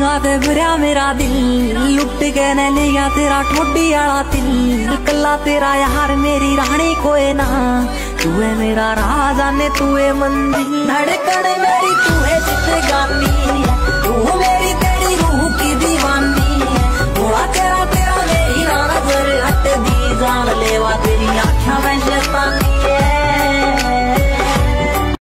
गलिया दे भरिया मेरा दिल। लुट गया ने लिया तेरा ठोडी आला दिल कला तेरा यार मेरी रानी कोए ना। तू है मेरा राजा ने तू है। मंदिर धड़कन मेरी तू है जित गानी